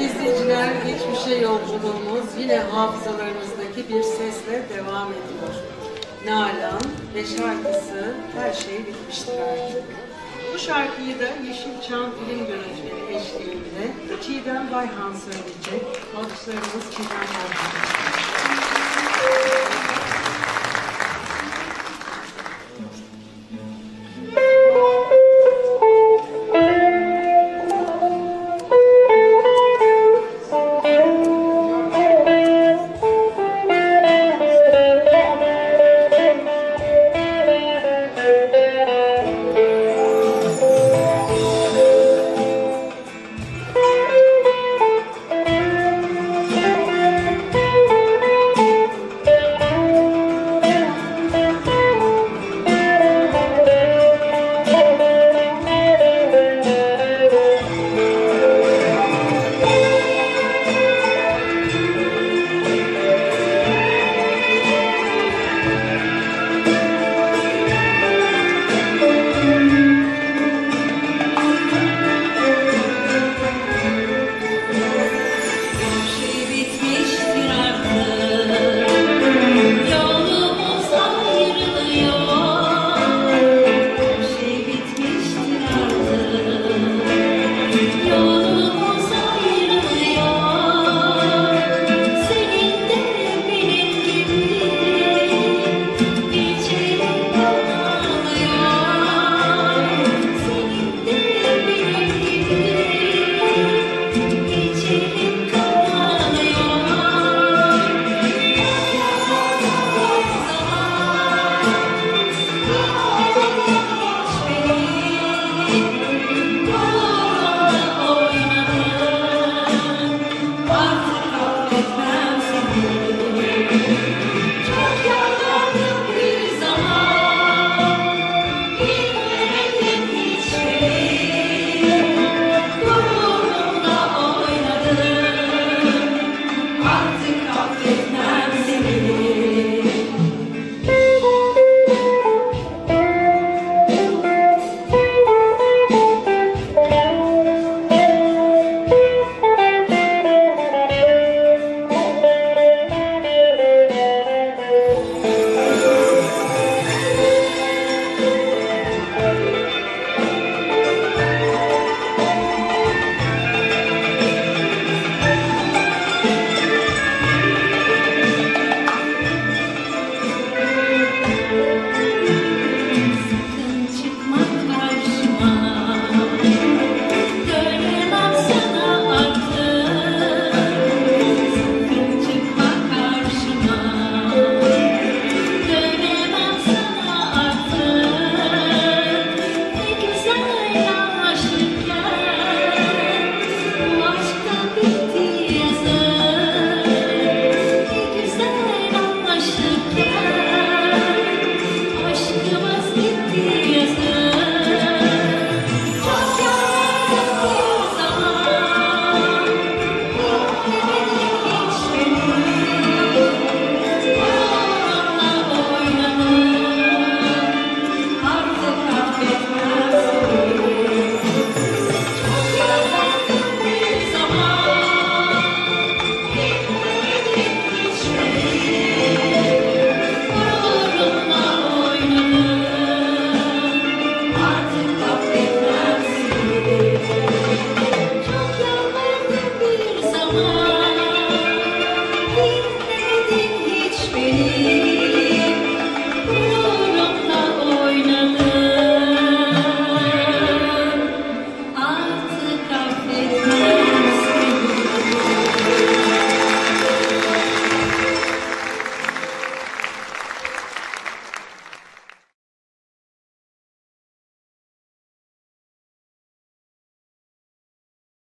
Sevgili izleyiciler, geçmişe yolculuğumuz yine hafızalarımızdaki bir sesle devam ediyor. Nalan ve şarkısı Her Şey Bitmiştir Artık. Bu şarkıyı da Yeşilçam Film Yönetmeni eşliğinde Çiğdem Bayhan söyleyecek. Alkışlarımız Çiğdem Bayhan'a